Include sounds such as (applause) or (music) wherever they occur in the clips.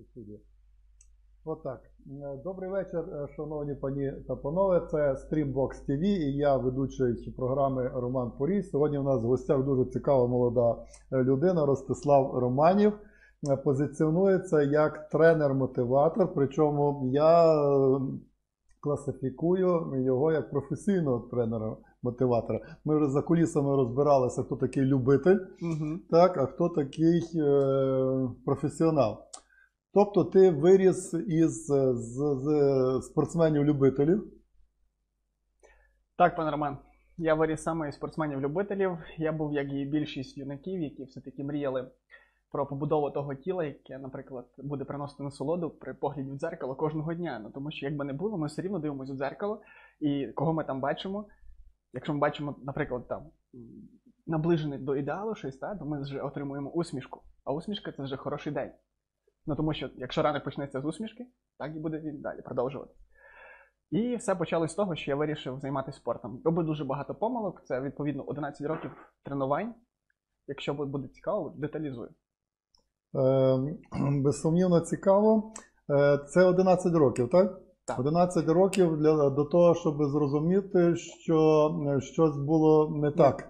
студія. Отак. Е, Добрий вечір, е, шановні пані та панове. Це Streambox TV і я, ведучий програми Роман Порій. Сьогодні у нас в гостях дуже цікава молода е, людина Ростислав Романів. Позиціонується як тренер-мотиватор. Причому я класифікую його як професійного тренера-мотиватора. Ми вже за кулісами розбиралися, хто такий любитель. Угу. Так, а хто такий е, професіонал? Тобто ти виріс із з, з спортсменів-любителів. Так, пане Роман. Я виріс саме із спортсменів-любителів. Я був, як і більшість юнаків, які все-таки мріяли про побудову того тіла, яке, наприклад, буде приносити насолоду при погляді в дзеркало кожного дня. Ну тому що як би не було, ми все рівно дивимося у дзеркало, і кого ми там бачимо. Якщо ми бачимо, наприклад, там наближений до ідеалу щось, та, то ми вже отримуємо усмішку. А усмішка це вже хороший день. Ну тому що якщо ранок почнеться з усмішки, так і буде він далі продовжувати. І все почалось з того, що я вирішив займатися спортом. Робив дуже багато помилок. Це відповідно 11 років тренувань. Якщо буде цікаво, деталізую. Е, (clears throat) безсумнівно цікаво. Е, це 11 років, так? Так. 11 років для, до того, щоб зрозуміти, що е, щось було не так.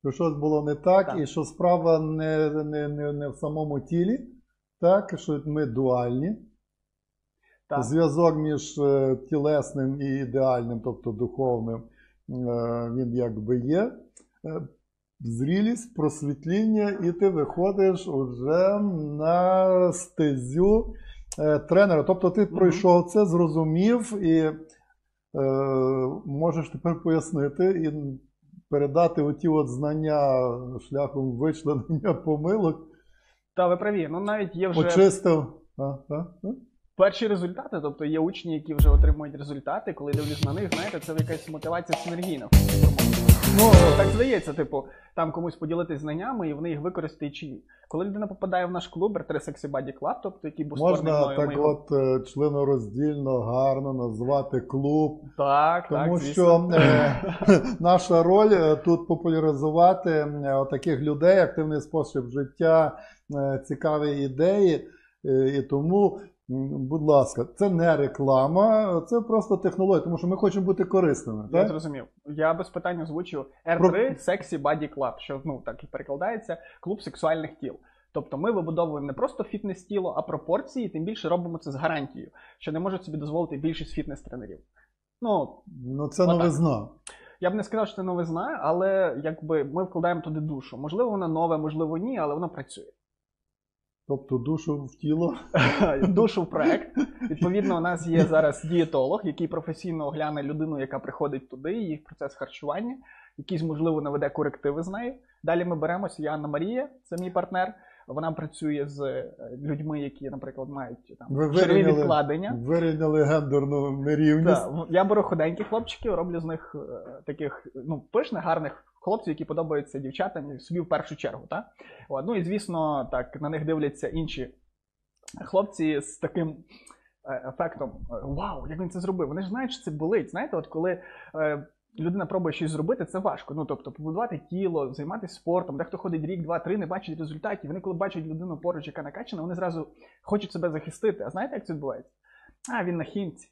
Що щось було не так, Так. і що справа не, не, не, не в самому тілі, так, що ми дуальні. Так. Зв'язок між е, тілесним і ідеальним, тобто духовним, е, він якби є. Е, Зрілість, просвітління, і ти виходиш уже на стезю тренера. Тобто ти пройшов це, зрозумів і е, можеш тепер пояснити і передати оті от знання шляхом вичленення помилок, Та ви праві. Ну навіть є вже почистив. А, а, а? перші результати, тобто є учні, які вже отримують результати. Коли дивлюсь на них, знаєте, це якась мотивація синергійна. Ну, так здається, типу, там комусь поділитись знаннями і вони їх використають чи ні. Коли людина попадає в наш клуб R3 Sexy Body Club, тобто який був створений Можна мною, ми так його- от е, членороздільно, гарно назвати клуб. Так, Тому так, що е, (laughs) наша роль е, тут популяризувати е, таких людей, активний спосіб життя, е, цікаві ідеї. Е, І тому, будь ласка, це не реклама, це просто технологія, тому що ми хочемо бути корисними. Я Так? зрозумів. Я без питань озвучу R3 Про- Sexy Body Club, що ну так і перекладається клуб сексуальних тіл. Тобто ми вибудовуємо не просто фітнес-тіло, а пропорції, тим більше робимо це з гарантією, що не можуть собі дозволити більшість фітнес-тренерів. Ну, Ну, це Отак. новизна. я б не сказав, що це новизна, але якби ми вкладаємо туди душу. Можливо, вона нове, можливо, ні, але вона працює. Тобто душу в тіло. (laughs) душу в проект. Відповідно, у нас є зараз дієтолог, який професійно огляне людину, яка приходить туди, її процес харчування, якийсь, можливо, наведе корективи з нею. Далі ми беремося, я Анна Марія, це мій партнер. Вона працює з е, людьми, які, наприклад, мають там Ви вирівняли, відкладення. вирівняли гендерну нерівність. Так, я беру худеньких хлопчиків, роблю з них е, таких ну, пишних, гарних хлопців, які подобаються дівчатам собі в першу чергу. Та? От, ну і звісно, так на них дивляться інші хлопці з таким е, ефектом: е, Вау, як він це зробив! Вони ж знають, що це болить. Знаєте, от коли. е, Людина пробує щось зробити, це важко. Ну тобто, побудувати тіло, займатися спортом. Дехто ходить рік, два, три, не бачить результатів. Вони, коли бачать людину поруч, яка накачана, вони зразу хочуть себе захистити. А знаєте, як це відбувається? А він на хімці,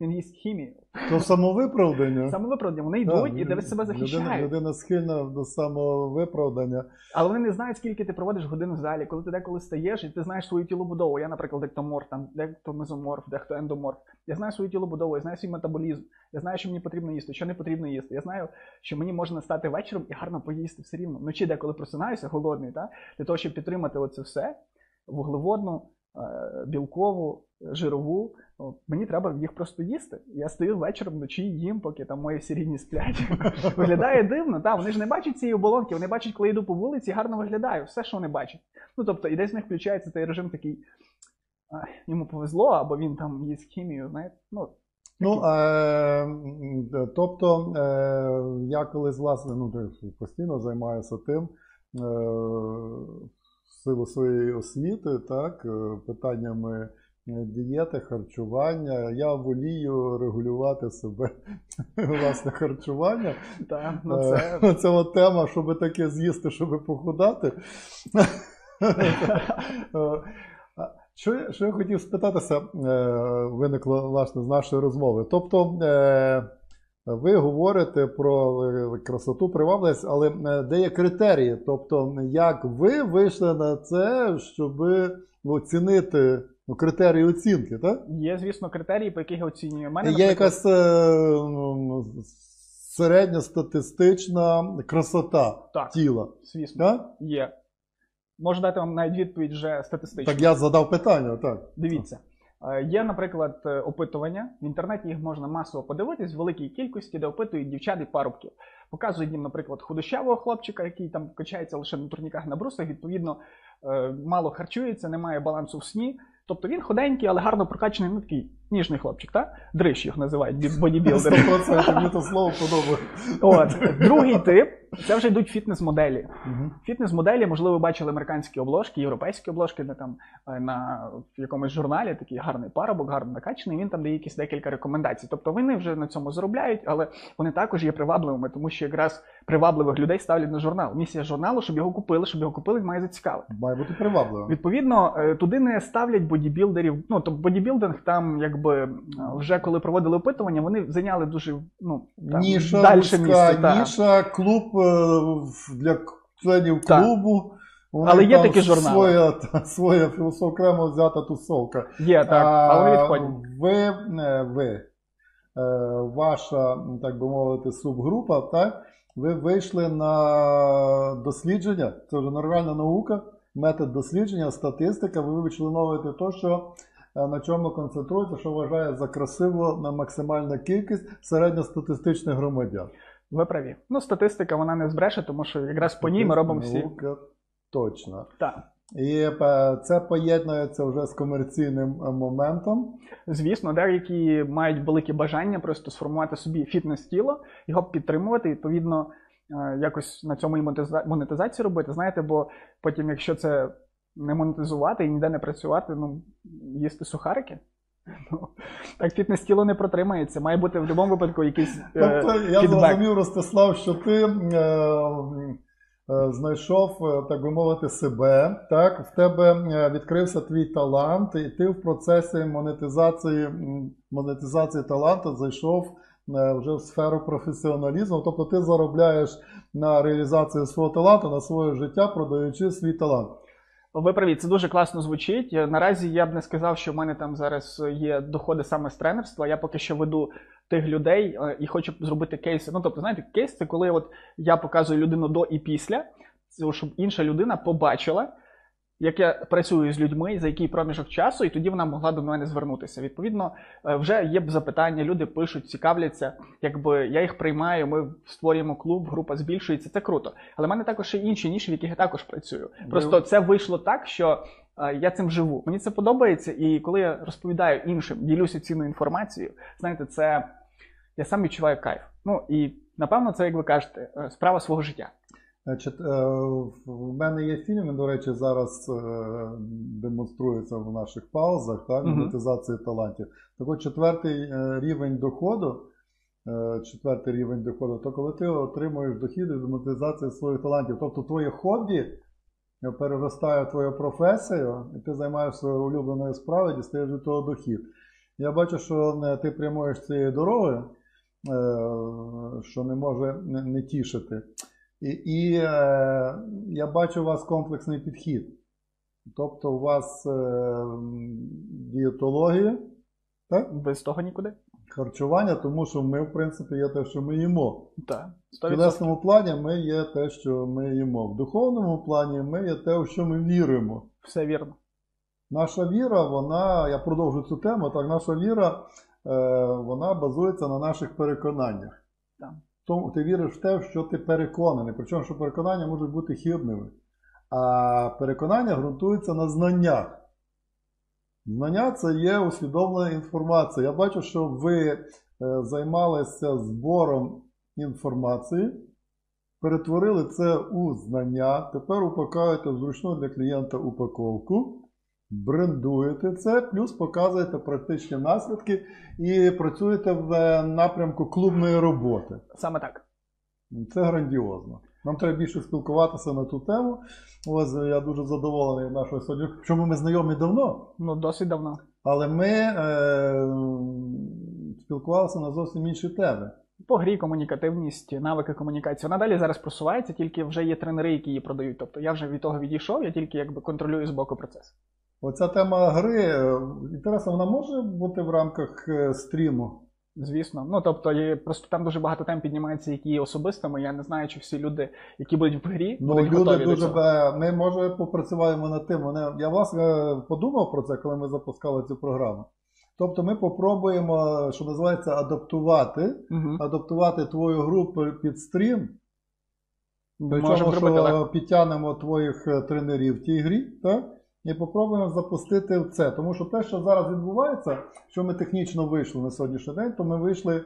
він їсть хімію. То самовиправдання. Саме виправдання, вони йдуть і де себе людина, захищають. людина схильна до самовиправдання. Але вони не знають, скільки ти проводиш годин в залі, коли ти деколи стаєш, і ти знаєш свою тілобудову. Я, наприклад, ектоморф, там дехто мезоморф, дехто ендоморф. Я знаю свою тілобудову, я знаю свій метаболізм, я знаю, що мені потрібно їсти, що не потрібно їсти. Я знаю, що мені можна стати вечором і гарно поїсти все рівно. Вночі, деколи просинаюся, голодний, та? для того, щоб підтримати оце все, вуглеводну, е, білкову, жирову. Мені треба їх просто їсти. Я стою вечором вночі їм, поки там мої всі рідні сплять. (laughs) Виглядає дивно, та вони ж не бачать цієї оболонки, вони бачать, коли йду по вулиці, гарно виглядаю, все, що вони бачать. Ну тобто, і десь в них включається той режим такий. Йому повезло, або він там їсть хімію, знаєте. Ну, Ну, е, тобто, е, я колись, власне, ну, постійно займаюся тим, е, в силу своєї освіти, так, е, питаннями дієти, харчування. Я волію регулювати себе, (laughs) власне, харчування. та, ну Е, це (laughs) Це от тема, щоб таке з'їсти, щоб похудати. (laughs) Е, Що, я- що я хотів спитатися, е, виникло власне з нашої розмови. Тобто, е, ви говорите про е, красоту, привабливість, але е, де є критерії? Тобто, як ви вийшли на це, щоб оцінити ну, критерії оцінки, так? Є, звісно, критерії, по яких я оцінюю. У мене, Є якась е, ну, середньостатистична красота Так. тіла. звісно, Так? є. Можу дати вам навіть відповідь вже статистично. так я задав питання, так. Дивіться. Е, Є, наприклад, е, опитування. В інтернеті їх можна масово подивитись в великій кількості, де опитують дівчат і парубків. Показують їм, наприклад, худощавого хлопчика, який там качається лише на турніках на брусах, відповідно, е, мало харчується, немає балансу в сні. Тобто він худенький, але гарно прокачаний, ну такий ніжний хлопчик, так? Дрищ їх називають бі- бодібілдери. 100% мені то слово подобається. От другий тип це вже йдуть фітнес-моделі. Мгм. Фітнес-моделі, можливо, ви бачили американські обложки, європейські обложки, де там е, на в якомусь журналі такий гарний парубок, гарно накачаний. Він там дає якісь декілька рекомендацій. Тобто вони вже на цьому заробляють, але вони також є привабливими, тому що якраз привабливих людей ставлять на журнал. Місія журналу, щоб його купили, щоб його купили, має зацікавити. Має бути привабливо. Відповідно, е, туди не ставлять бодібілдерів. Ну тобто бодібілдинг там, якби е, вже коли проводили опитування, вони зайняли дуже ну там, Ніша, вузька місце. ніша, клуб для членів клубу. Них Але є там такі журнали. Своя, та, своя окремо взята тусовка. Є так, але відходять. Ви, е, ви е, ваша, так би мовити, субгрупа, так? Ви вийшли на дослідження, це вже нормальна наука, метод дослідження, статистика. Ви вичленовуєте те, що е, на чому концентрується, що вважає за красиво на максимальна кількість середньостатистичних громадян. Ви праві. Ну, статистика вона не збреше, тому що якраз по ній ми робимо всі. Наука точно. Так. І е, це поєднується вже з комерційним е, моментом. Звісно, деякі мають велике бажання просто сформувати собі фітнес-тіло, його підтримувати, відповідно, е, якось на цьому і монетизацію робити. Знаєте, бо потім, якщо це не монетизувати і ніде не працювати, ну, їсти сухарики. Ну, так фітнес-тіло не протримається. Має бути в будь-якому випадку якийсь е, Тобто я фідбек. зрозумів, Ростислав, що ти е, е, знайшов, так би мовити, себе. Так, в тебе відкрився твій талант, і ти в процесі монетизації, монетизації таланту зайшов вже в сферу професіоналізму. Тобто ти заробляєш на реалізацію свого таланту, на своє життя, продаючи свій талант. Ви праві, це дуже класно звучить. Е, Наразі я б не сказав, що в мене там зараз є доходи саме з тренерства. Я поки що веду тих людей е, і хочу зробити кейси. Ну, тобто, знаєте, кейс це коли от я показую людину до і після, щоб інша людина побачила, як я працюю з людьми, за який проміжок часу, і тоді вона могла до мене звернутися. Відповідно, е, вже є б запитання, люди пишуть, цікавляться. Якби я їх приймаю, ми створюємо клуб, група збільшується, це круто. Але в мене також є інші ніші, в яких я також працюю. Просто це вийшло так, що е, я цим живу. Мені це подобається, і коли я розповідаю іншим, ділюся цінною інформацією, знаєте, це я сам відчуваю кайф. Ну і напевно, це, як ви кажете, е, справа свого життя. Значить, е, в мене є фільм, він, до речі, зараз е, демонструється в наших паузах, так, монетизації талантів. Так от четвертий е, рівень доходу, четвертий рівень доходу, то коли ти отримуєш дохід від монетизації своїх талантів, тобто твоє хобі переростає в твою професію, і ти займаєшся своєю улюбленою справою, дістаєш від того дохід. Я бачу, що ти прямуєш цією дорогою, що не може не тішити. І, і е, я бачу у вас комплексний підхід. Тобто у вас е, дієтологія, так? Без того нікуди. харчування, тому що ми, в принципі, є те, що ми їмо. Так, В 100%. тілесному плані ми є те, що ми їмо. В духовному плані ми є те, у що ми віримо. Все вірно. Наша віра, вона, я продовжу цю тему, так, наша віра, е, вона базується на наших переконаннях. Так. Тому ти віриш в те, в що ти переконаний. Причому, що переконання можуть бути хибними. А переконання ґрунтуються на знаннях. Знання це є усвідомлена інформація. Я бачу, що ви е, займалися збором інформації, перетворили це у знання, тепер упакуєте в зручну для клієнта упаковку, брендуєте це, плюс показуєте практичні наслідки і працюєте в е, напрямку клубної роботи. Саме так. Це грандіозно. Нам треба більше спілкуватися на ту тему. Ось я дуже задоволений нашою сьогодні. Чому ми знайомі давно, Ну, досить давно. але ми е, спілкувалися на зовсім інші теми. По грі комунікативність, навики комунікації. Вона далі зараз просувається, тільки вже є тренери, які її продають. Тобто я вже від того відійшов, я тільки якби контролюю з боку процес. Оця тема гри, е, інтересно, вона може бути в рамках е, стріму? Звісно. Ну тобто просто там дуже багато тем піднімається, які є особистими. Я не знаю, чи всі люди, які будуть в грі, Ну, будуть люди готові до дуже цього. ми може попрацюємо над тим. Мене я власне подумав про це, коли ми запускали цю програму. Тобто, ми попробуємо, що називається, адаптувати, Угу. адаптувати твою групу під стрім. Причому, що підтягнемо твоїх е, тренерів в тій грі, так? І попробуємо запустити в це. Тому що те, що зараз відбувається, що ми технічно вийшли на сьогоднішній день, то ми вийшли е,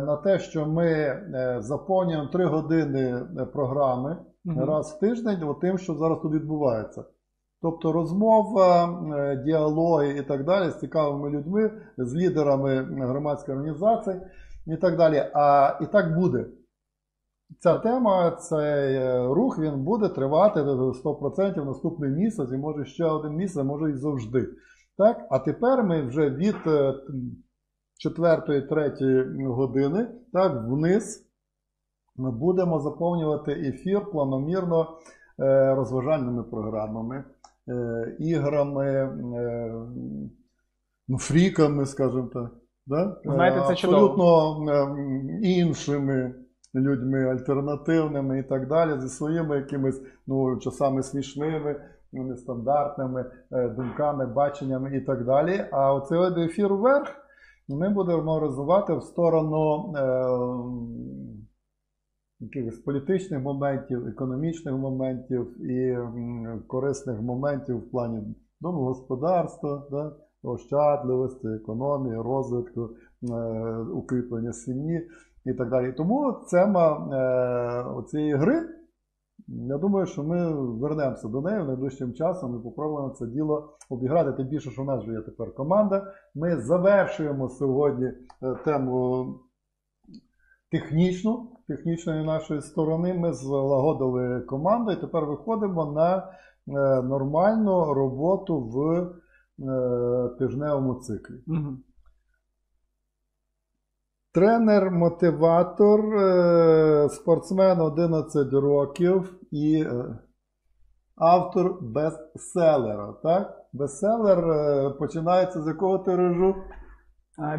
на те, що ми е, заповнюємо 3 години е, програми Мгм. раз в тиждень тим, що зараз тут відбувається. Тобто розмова, діалоги і так далі з цікавими людьми, з лідерами громадських організацій і так далі. А і так буде. Ця тема, цей е, рух, він буде тривати 100% наступний місяць, і може ще один місяць, а може і завжди. Так? А тепер ми вже від 4-3 години так, вниз ми будемо заповнювати ефір планомірно е, розважальними програмами, е, іграми, е, ну, фріками, скажімо так. Да? Знаєте, це Е, чудово. Абсолютно е, іншими людьми, альтернативними і так далі, зі своїми якимись ну, часами смішними, ну, нестандартними е, думками, баченнями і так далі. А оцей ефір вверх ми будемо розвивати в сторону. Е, якихось політичних моментів, економічних моментів і корисних моментів в плані домогосподарства, да, ощадливості, економії, розвитку, е, укріплення сім'ї і так далі. Тому тема е, цієї гри, я думаю, що ми вернемося до неї в найближчим часом і попробуємо це діло обіграти. Тим більше, що в нас вже є тепер команда. Ми завершуємо сьогодні е, тему технічну, технічної нашої сторони. Ми злагодили команду і тепер виходимо на е, нормальну роботу в е, тижневому циклі. Тренер, мотиватор, е, спортсмен 11 років і е, автор бестселера. Так? Бестселер е, починається з якого тиражу?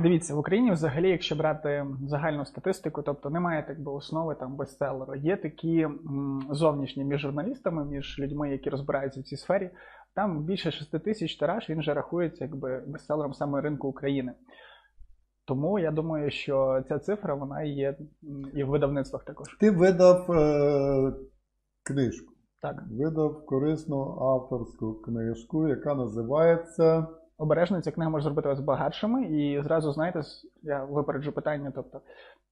Дивіться, в Україні взагалі, якщо брати загальну статистику, тобто немає так би основи там бестселеру. Є такі зовнішні між журналістами, між людьми, які розбираються в цій сфері. Там більше 6 тисяч тираж, він вже рахується якби бестселером саме ринку України. Тому я думаю, що ця цифра вона є і в видавництвах також. Ти видав е, книжку. Так, Видав корисну авторську книжку, яка називається. обережно ця книга може зробити вас багатшими. І зразу знаєте, я випереджу питання. Тобто,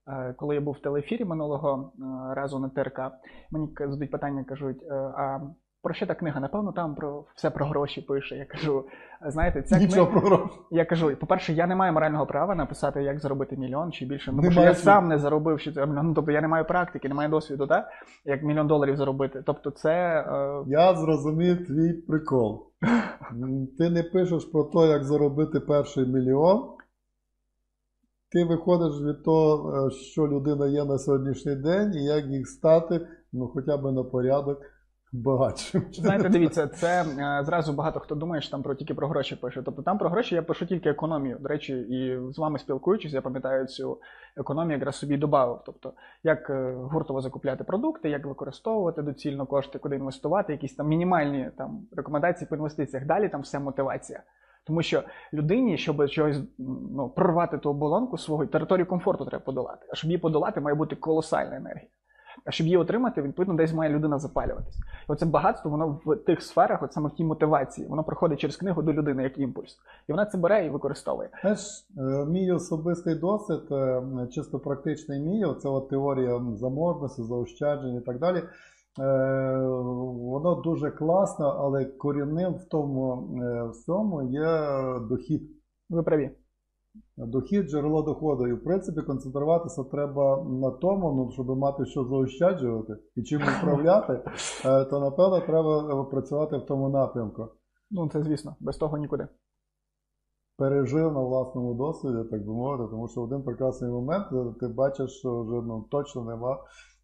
е, коли я був в телеефірі минулого е, разу на ТРК, мені задають питання, кажуть: е, а про що та книга? Напевно, там про все про гроші пише. Я кажу, знаєте, ця Нічого книга. про гроші. Я кажу, по-перше, я не маю морального права написати, як заробити мільйон чи більше. Ну, що я сам не заробив мільйон. Ну, тобто я не маю практики, не маю досвіду, так? як мільйон доларів заробити. Тобто, це е, Я зрозумів твій прикол. Ти не пишеш про те, як заробити перший мільйон. Ти виходиш від того, е, що людина є на сьогоднішній день, і як їх стати, ну, хоча б на порядок багатшим. Знаєте, дивіться, це е, зразу багато хто думає, що там про тільки про гроші пише. Тобто там про гроші я пишу тільки економію. До речі, і з вами спілкуючись, я пам'ятаю цю економію, якраз собі додав. Тобто, як е, гуртово закупляти продукти, як використовувати доцільно кошти, куди інвестувати, якісь там мінімальні там рекомендації по інвестиціях. Далі там все мотивація. Тому що людині, щоб чогось ну, прорвати ту оболонку свого територію комфорту треба подолати. А щоб її подолати, має бути колосальна енергія. А щоб її отримати, відповідно, десь має людина запалюватись. І оце багатство, воно в тих сферах, от саме в тій мотивації, воно проходить через книгу до людини як імпульс. І вона це бере і використовує. Знаєш, е, мій особистий досвід, е, чисто практичний мій, от теорія заможності, заощаджень і так далі. е, Воно дуже класно, але корінним в тому всьому є дохід. Ви праві. Дохід, джерело доходу. І в принципі концентруватися треба на тому, ну, щоб мати що заощаджувати і чим управляти, (laughs) е, то напевно треба працювати в тому напрямку. Ну, це звісно, без того нікуди. Пережив на власному досвіді, так би мовити, тому що в один прекрасний момент е, ти бачиш, що вже ну, точно нема е,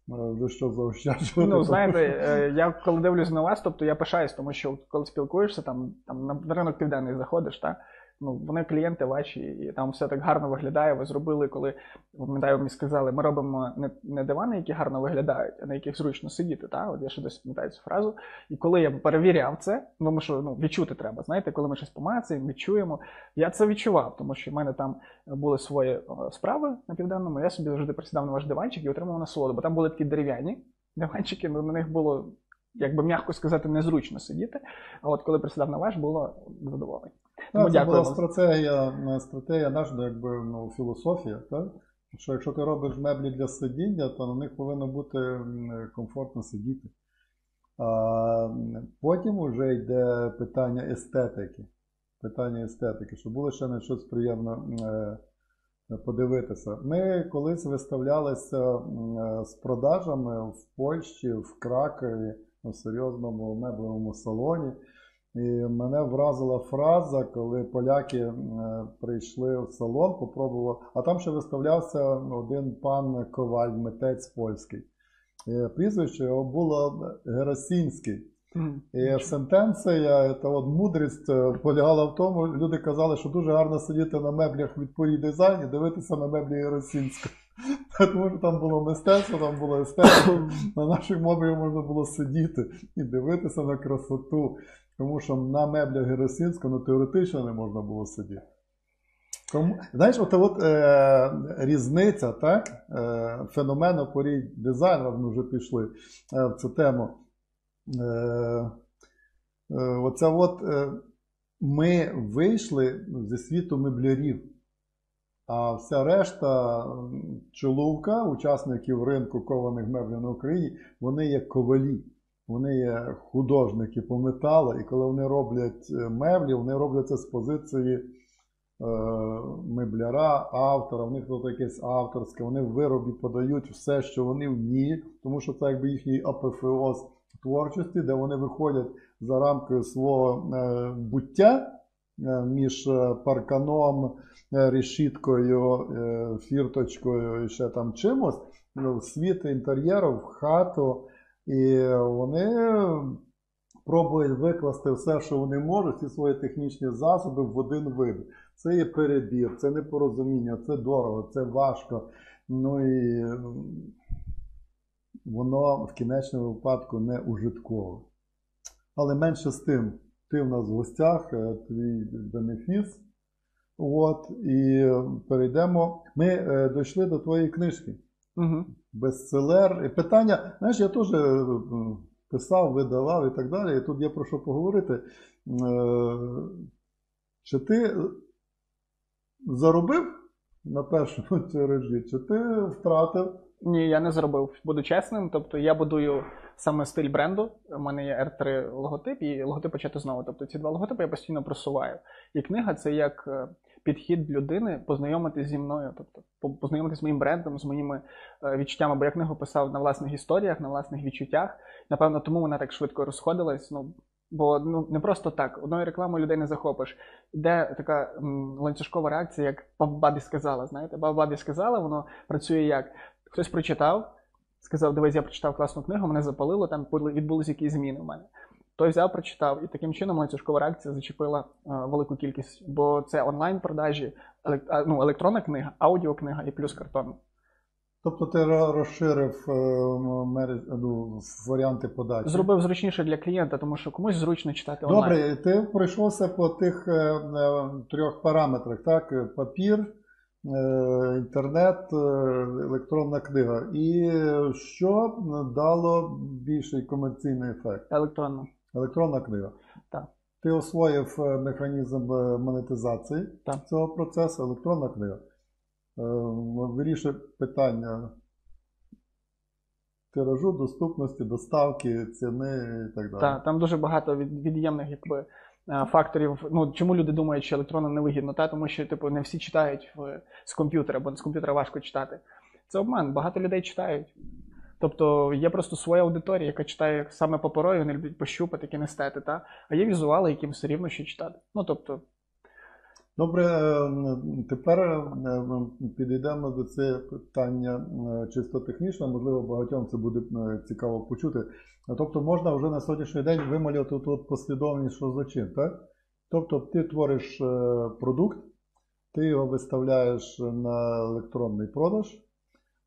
вже що заощаджувати. Ну, знаєте, я коли дивлюсь на вас, тобто я пишаюсь, тому що коли спілкуєшся, там, там на ринок південний заходиш, так? Ну, вони клієнти ваші, і там все так гарно виглядає. Ви зробили, коли пам'ятаю, мені сказали, ми робимо не, не дивани, які гарно виглядають, а на яких зручно сидіти. Та? От я ще досі пам'ятаю цю фразу. І коли я перевіряв це, тому що ну, відчути треба. Знаєте, коли ми щось помацаємо, відчуємо. Я це відчував, тому що в мене там були свої справи на південному. Я собі завжди присідав на ваш диванчик і отримав насолоду, бо там були такі дерев'яні диванчики, ну, на них було. Як би м'яко сказати, незручно сидіти. А от коли присідав на ваш, було задоволення. Ну, це дякую була вам. стратегія, е, стратегія наша, якби ну, філософія, так? Що якщо ти робиш меблі для сидіння, то на них повинно бути комфортно сидіти. А потім вже йде питання естетики. Питання естетики, щоб було ще на щось приємно е, подивитися. Ми колись виставлялися е, з продажами в Польщі, в Кракові, у серйозному меблевому салоні. І мене вразила фраза, коли поляки е, прийшли в салон, попробували, а там ще виставлявся один пан Коваль, митець польський. Прізвище його було Герасінський. І сентенція, та от мудрість е, полягала в тому, люди казали, що дуже гарно сидіти на меблях від порі дизайн і дивитися на меблі Герасінського. (laughs) Тому що там було мистецтво, там було естетика. На наших меблях можна було сидіти і дивитися на красоту. Тому що на меблях Герасинського ну, теоретично не можна було сидіти. Тому, знаєш, от, от е, різниця, так? Е, феномену порій дизайнера, ми вже пішли е, в цю тему. Е, е, от, е, ми вийшли зі світу меблярів. А вся решта чоловка, учасників ринку кованих меблів на Україні, вони є ковалі. Вони є художники по металу, і коли вони роблять меблі, вони роблять це з позиції мебляра, автора, в них тут якесь авторське, вони в виробі подають все, що вони вміють, тому що це якби їхній апофеоз творчості, де вони виходять за рамкою свого е, буття е, між е, парканом, решіткою, фірточкою і ще там чимось, ну, в світ інтер'єру, в хату. І вони пробують викласти все, що вони можуть, всі свої технічні засоби в один вид. Це є перебір, це непорозуміння, це дорого, це важко. Ну і воно в кінечному випадку не ужиткове. Але менше з тим, ти в нас в гостях, е, твій бенефіс. От, і перейдемо. Ми е, дійшли до твоєї книжки Угу. бестселер. І питання, знаєш, я теж е, писав, видавав і так далі. І тут є про що поговорити. Е, Чи ти заробив на першому (laughs) тиражі, чи ти втратив? Ні, я не зробив. Буду чесним. Тобто я будую саме стиль бренду. У мене є R3 логотип і логотип почати знову. Тобто ці два логотипи я постійно просуваю. І книга це як е, підхід людини познайомитись зі мною, тобто по- познайомитись з моїм брендом, з моїми е, відчуттями. Бо я книгу писав на власних історіях, на власних відчуттях. Напевно, тому вона так швидко розходилась. Ну бо ну не просто так. Одною рекламою людей не захопиш. Іде така м, ланцюжкова реакція, як бабі сказала. Знаєте, бабі сказала, воно працює як хтось прочитав, сказав, дивись, я прочитав класну книгу, мене запалило, там були- відбулись якісь зміни в мене. Той взяв, прочитав, і таким чином ланцюжкова реакція зачепила е, велику кількість, бо це онлайн-продажі, елек- а, ну, електронна книга, аудіокнига і плюс картон. Тобто ти розширив е, мери- ну, варіанти подачі. Зробив зручніше для клієнта, тому що комусь зручно читати онлайн. Добре, ти пройшовся по тих е, е, трьох параметрах, так? Папір, інтернет, е, електронна книга. І що дало більший комерційний ефект? Електронно. Електронна книга. Так. Ти освоїв е, механізм е, монетизації Так. цього процесу, електронна книга. Е, Вирішує питання тиражу, доступності, доставки, ціни і так далі. Та, там дуже багато від, від'ємних якби, е, факторів. Ну чому люди думають, що електронно невигідно? Та тому що типу не всі читають в, з комп'ютера, бо з комп'ютера важко читати. Це обман. Багато людей читають. Тобто є просто своя аудиторія, яка читає саме паперові, вони люблять пощупати, кінестети, та? а є візуали, яким все рівно що читати. Ну тобто, Добре, е, тепер е, підійдемо до це питання е, чисто технічно, можливо, багатьом це буде е, цікаво почути. Тобто можна вже на сьогоднішній день вималювати тут послідовність чим, так? Тобто ти твориш е, продукт, ти його виставляєш на електронний продаж.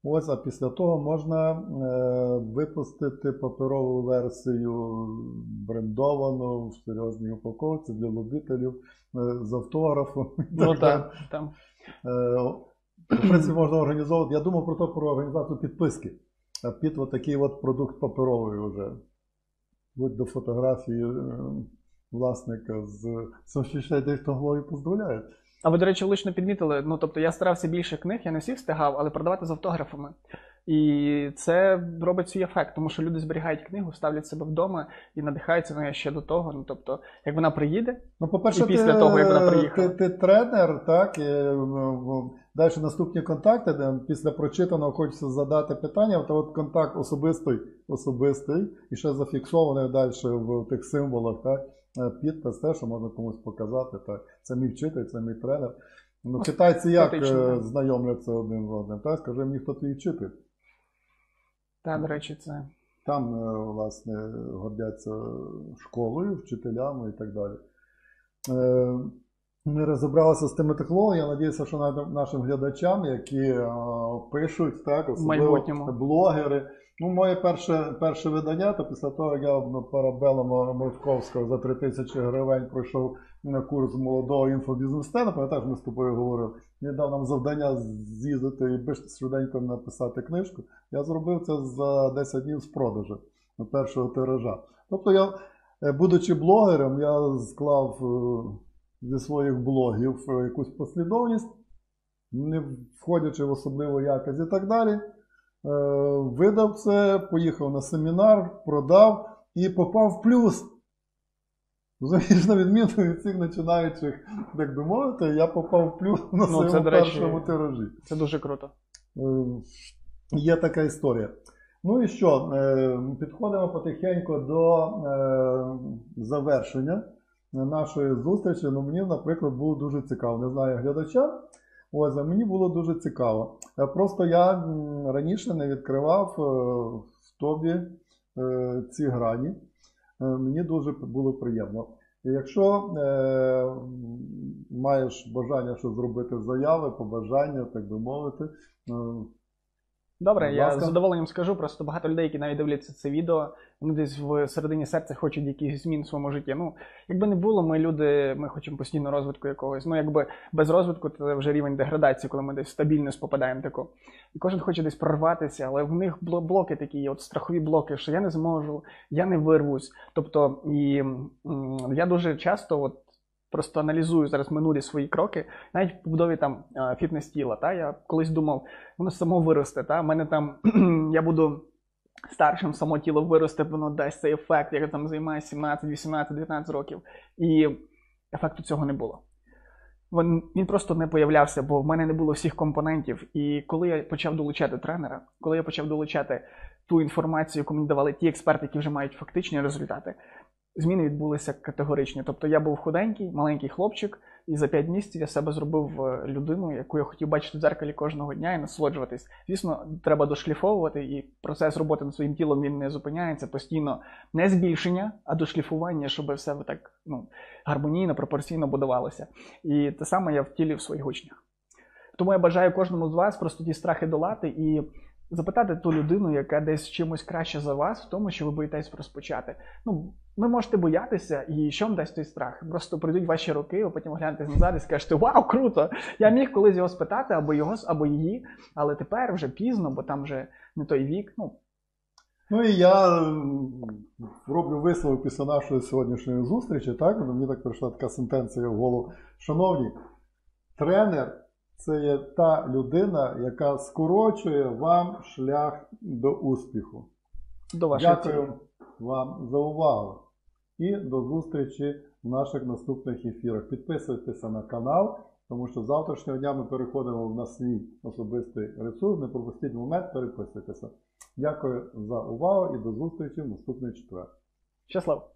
Ось, а після того можна е, випустити паперову версію брендовану в серйозній упаковці для любителів е, з автографом. ну так там. Е, В принципі, можна організовувати. Я думав про то, про організацію підписки. А Під от такий от продукт паперовий вже. Будь до фотографії е, власника з суміщення технології дозволяє. А ви, до речі, влучно підмітили. Ну тобто я старався більше книг, я не всіх встигав, але продавати з автографами. І це робить свій ефект, тому що люди зберігають книгу, ставлять себе вдома і надихаються нею ще до того. Ну тобто, як вона приїде, Ну, по-перше, І після ти, того, як вона приїхала. ти, тренер, так, і далі наступні контакти, де після прочитаного хочеться задати питання, то от контакт особистий, особистий, і ще зафіксований далі в тих символах, так, підпис, те, що можна комусь показати. Так. Це мій вчитель, це мій тренер. Ну, китайці як е, знайомляться один з одним? Так? Скажи мені, хто твій вчитель. та, до речі, це. Там, е, власне, гордяться школою, вчителями і так далі. Е, Ми розібралися з тими технологіями. Я надіюся, що нашим глядачам, які е, пишуть, так, особливо блогери. Ну, моє перше, перше видання, то після того, як я парабелом Московського за 3 тисячі гривень пройшов курс молодого інфобізнес-стена, пам'ятаєш, ми з тобою говорили, він дав нам завдання з'їздити і більш швиденько написати книжку. Я зробив це за 10 днів з продажу першого тиража. Тобто я, е, будучи блогером, я склав е, зі своїх блогів е, якусь послідовність, не входячи в особливу якість і так далі. Е, Видав це, поїхав на семінар, продав і попав в плюс. Розумієш, на відміну від цих починаючих, так би мовити, я попав в плюс на Ну, своєму це, до речі, першому тиражі. Це дуже круто. Е, Є така історія. Ну і що? е, Підходимо потихеньку до завершення нашої зустрічі. Ну, мені, наприклад, було дуже цікаво. Не знаю глядача. Ось, мені було дуже цікаво. Е, Просто я раніше не відкривав е, в тобі е, ці грані. Мені дуже було приємно. Якщо е, маєш бажання щось зробити заяви, побажання, так би мовити, Добре, Будь я ласка. з задоволенням скажу. Просто багато людей, які навіть дивляться це відео, вони десь в середині серця хочуть якихось змін в своєму житті. Ну, якби не було, ми люди, ми хочемо постійно розвитку якогось. Ну, якби без розвитку це вже рівень деградації, коли ми десь в стабільність попадаємо таку. І кожен хоче десь прорватися, але в них блоки такі, от страхові блоки, що я не зможу, я не вирвусь. Тобто, і я дуже часто от. Просто аналізую зараз минулі свої кроки, навіть в побудові там е, фітнес тіла. Та я колись думав, воно само виросте. Та? Мене там (clears throat) я буду старшим, само тіло виросте, воно дасть цей ефект, як я там займаюся 17, 18, 19 років. І ефекту цього не було. Він, він просто не появлявся, бо в мене не було всіх компонентів. І коли я почав долучати тренера, коли я почав долучати ту інформацію, яку мені давали ті експерти, які вже мають фактичні результати, зміни відбулися категоричні. Тобто я був худенький, маленький хлопчик, і за 5 місяців я себе зробив е, людину, яку я хотів бачити в дзеркалі кожного дня і насолоджуватись. Звісно, треба дошліфовувати, і процес роботи над своїм тілом він не зупиняється постійно не збільшення, а дошліфування, щоб все так ну, гармонійно, пропорційно будувалося. І те саме я втілив в своїх учнях. Тому я бажаю кожному з вас просто ті страхи долати і запитати ту людину, яка десь чимось краще за вас, в тому, що ви боїтесь розпочати. Ну, ви можете боятися, і що вам дасть той страх? Просто прийдуть ваші роки, ви потім оглянете назад і скажете: Вау, круто! Я міг колись його спитати, або його, або її, але тепер вже пізно, бо там вже не той вік. Ну, Ну і я роблю висновок після нашої сьогоднішньої зустрічі. Так? Мені так прийшла така сентенція в голову. Шановні, тренер це є та людина, яка скорочує вам шлях до успіху. до вашої цілі. Дякую вам за увагу і до зустрічі в наших наступних ефірах. Підписуйтеся на канал, тому що з завтрашнього дня ми переходимо на свій особистий ресурс. Не пропустіть момент, переписуйтеся. Дякую за увагу і до зустрічі в наступний четвер. Щасливо!